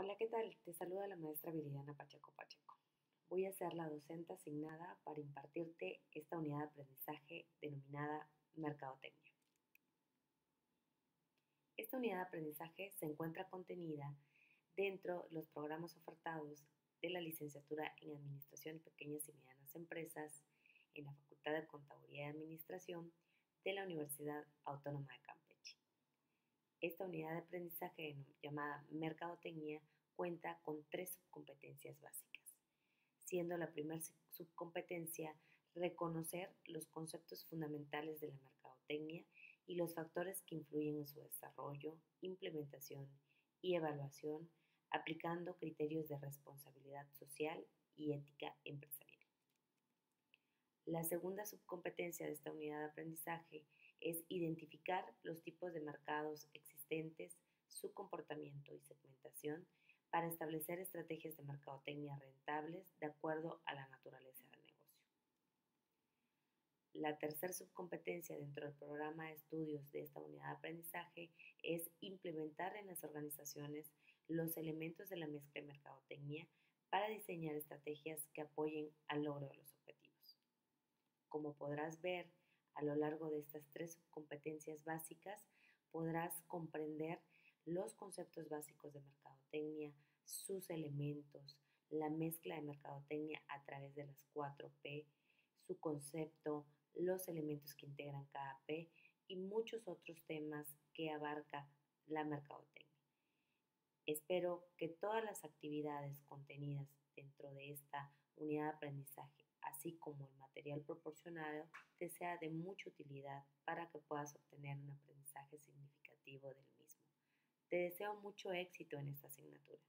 Hola, ¿qué tal? Te saluda la maestra Viridiana Pacheco Pacheco. Voy a ser la docente asignada para impartirte esta unidad de aprendizaje denominada Mercadotecnia. Esta unidad de aprendizaje se encuentra contenida dentro de los programas ofertados de la licenciatura en Administración de Pequeñas y Medianas Empresas en la Facultad de Contaduría y Administración de la Universidad Autónoma de Campeche. Esta unidad de aprendizaje llamada Mercadotecnia cuenta con tres subcompetencias básicas, siendo la primera subcompetencia reconocer los conceptos fundamentales de la mercadotecnia y los factores que influyen en su desarrollo, implementación y evaluación, aplicando criterios de responsabilidad social y ética empresarial. La segunda subcompetencia de esta unidad de aprendizaje es identificar los tipos de mercados existentes, su comportamiento y segmentación para establecer estrategias de mercadotecnia rentables de acuerdo a la naturaleza del negocio. La tercera subcompetencia dentro del programa de estudios de esta unidad de aprendizaje es implementar en las organizaciones los elementos de la mezcla de mercadotecnia para diseñar estrategias que apoyen al logro de los objetivos. Como podrás ver, a lo largo de estas tres competencias básicas podrás comprender los conceptos básicos de mercadotecnia, sus elementos, la mezcla de mercadotecnia a través de las 4 P, su concepto, los elementos que integran cada P y muchos otros temas que abarca la mercadotecnia. Espero que todas las actividades contenidas dentro de esta unidad de aprendizaje así como el material proporcionado, te sea de mucha utilidad para que puedas obtener un aprendizaje significativo del mismo. Te deseo mucho éxito en esta asignatura.